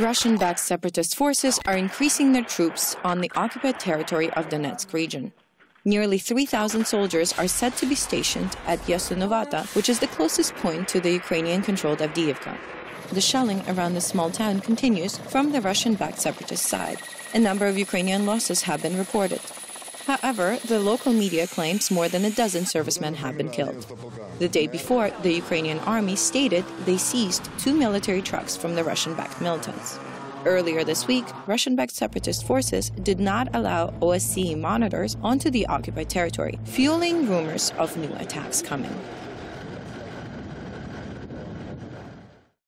Russian backed separatist forces are increasing their troops on the occupied territory of Donetsk region. Nearly 3,000 soldiers are said to be stationed at Yasynuvata, which is the closest point to the Ukrainian controlled Avdiivka. The shelling around the small town continues from the Russian backed separatist side. A number of Ukrainian losses have been reported. However, the local media claims more than a dozen servicemen have been killed. The day before, the Ukrainian army stated they seized two military trucks from the Russian backed militants. Earlier this week, Russian backed separatist forces did not allow OSCE monitors onto the occupied territory, fueling rumors of new attacks coming.